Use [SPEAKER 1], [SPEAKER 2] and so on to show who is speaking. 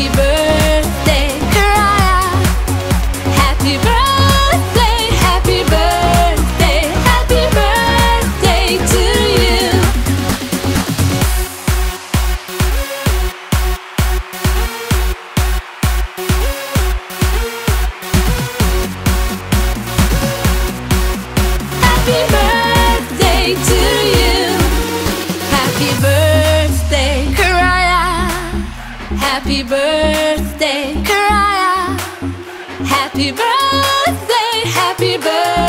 [SPEAKER 1] keep it Happy birthday, Kariah. Happy birthday, happy birthday.